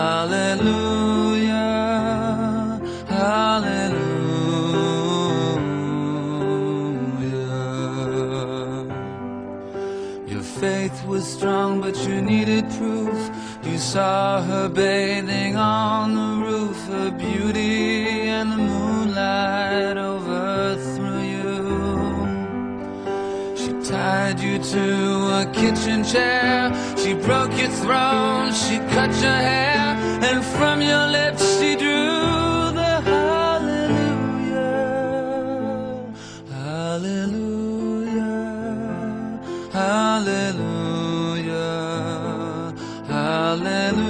Hallelujah, Hallelujah. Your faith was strong, but you needed proof. You saw her bathing on the roof, her beauty tied you to a kitchen chair. She broke your throne. She cut your hair. And from your lips she drew the hallelujah. Hallelujah. Hallelujah. Hallelujah.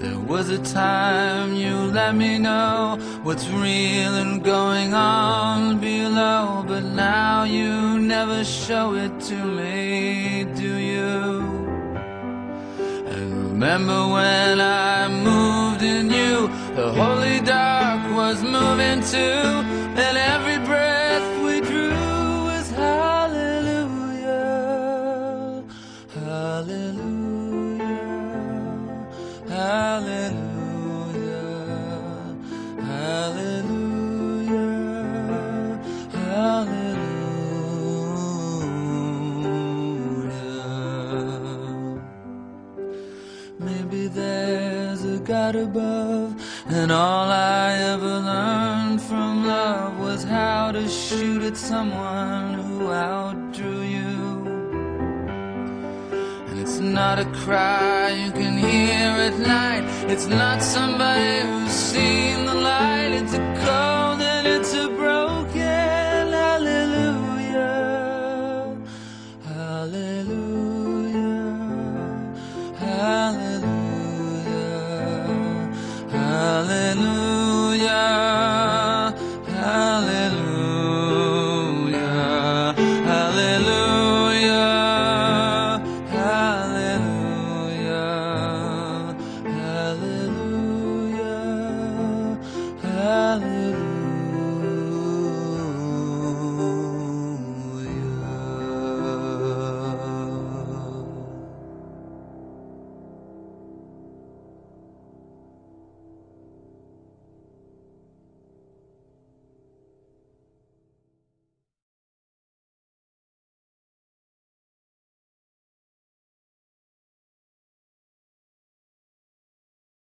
There was a time you let me know what's real and going on below, but now you never show it to me, do you? And remember when I moved in you, the holy dark was moving too, and every God above, and all I ever learned from love was how to shoot at someone who outdrew you. And it's not a cry you can hear at night, it's not somebody who's seen the light, it's a cold